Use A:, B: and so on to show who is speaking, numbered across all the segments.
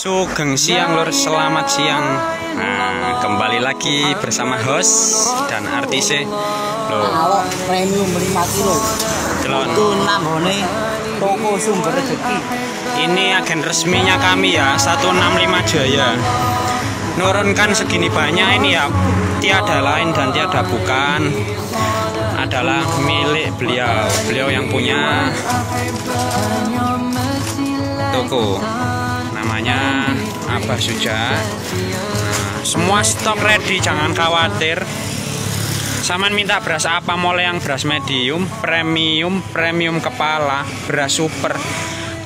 A: Sugeng siang lur, selamat siang. Nah, kembali lagi bersama host dan artis
B: premium 5 kilo
A: delon.
B: itu nambone toko sumber rezeki.
A: Ini agen resminya kami ya, 165 Jaya. Nurunkan segini banyak ini ya tiada lain dan tiada bukan adalah milik beliau. Beliau yang punya toko. Namanya Abah Suja. Nah, semua stok ready, jangan khawatir. Saman minta beras apa mulai yang beras medium, premium, premium kepala, beras super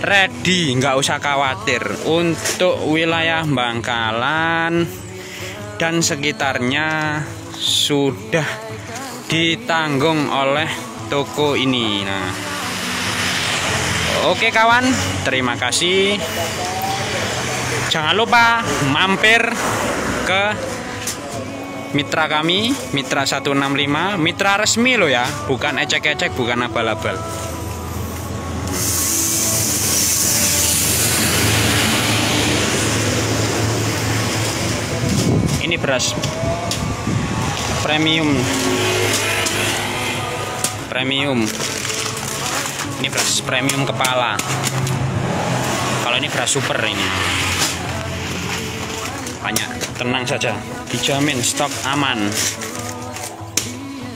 A: ready, nggak usah khawatir untuk wilayah Bangkalan dan sekitarnya sudah ditanggung oleh toko ini. Nah, oke kawan, terima kasih. Jangan lupa mampir ke mitra kami, mitra 165, mitra resmi lo ya, bukan ecek-ecek, bukan abal-abal. Ini beras premium. Premium. Ini beras premium kepala. Kalau ini beras super ini. Banyak, tenang saja. Dijamin stok aman.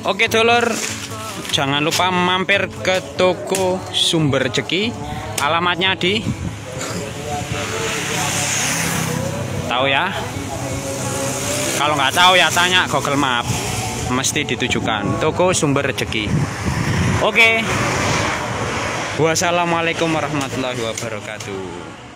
A: Oke dulur, jangan lupa mampir ke toko Sumber Jeki. Alamatnya di Tahu ya? Kalau nggak tahu ya tanya Google Map. Mesti ditujukan toko Sumber Rezeki. Oke. Wassalamualaikum warahmatullahi wabarakatuh.